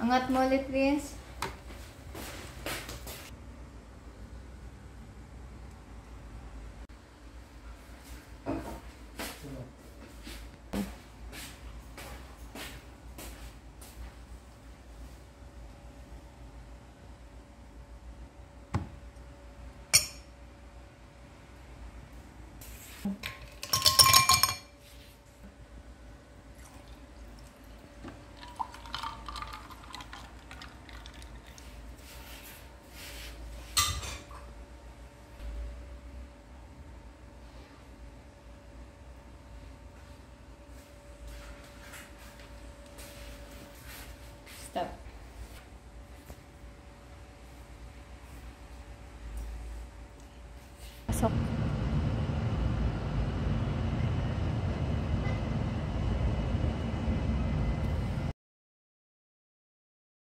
Angat mo ulit, please. Thank you. したそう。